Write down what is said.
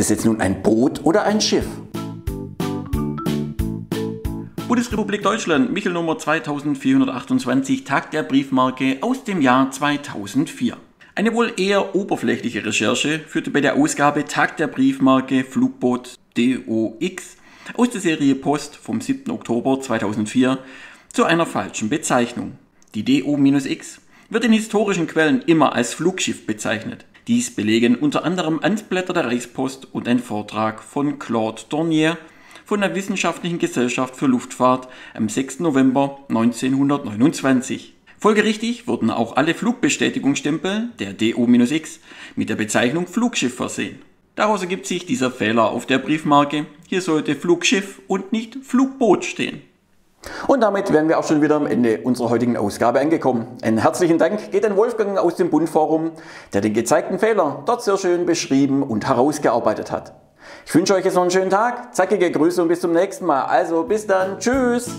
Ist es jetzt nun ein Boot oder ein Schiff? Bundesrepublik Deutschland, Michel Nummer 2428, Tag der Briefmarke aus dem Jahr 2004. Eine wohl eher oberflächliche Recherche führte bei der Ausgabe Tag der Briefmarke Flugboot DOX aus der Serie Post vom 7. Oktober 2004 zu einer falschen Bezeichnung. Die DO-X wird in historischen Quellen immer als Flugschiff bezeichnet. Dies belegen unter anderem Amtsblätter der Reichspost und ein Vortrag von Claude Dornier von der Wissenschaftlichen Gesellschaft für Luftfahrt am 6. November 1929. Folgerichtig wurden auch alle Flugbestätigungsstempel der DO-X mit der Bezeichnung Flugschiff versehen. Daraus ergibt sich dieser Fehler auf der Briefmarke. Hier sollte Flugschiff und nicht Flugboot stehen. Und damit wären wir auch schon wieder am Ende unserer heutigen Ausgabe angekommen. Einen herzlichen Dank geht an Wolfgang aus dem Bundforum, der den gezeigten Fehler dort sehr schön beschrieben und herausgearbeitet hat. Ich wünsche euch jetzt noch einen schönen Tag, zackige Grüße und bis zum nächsten Mal. Also bis dann, tschüss!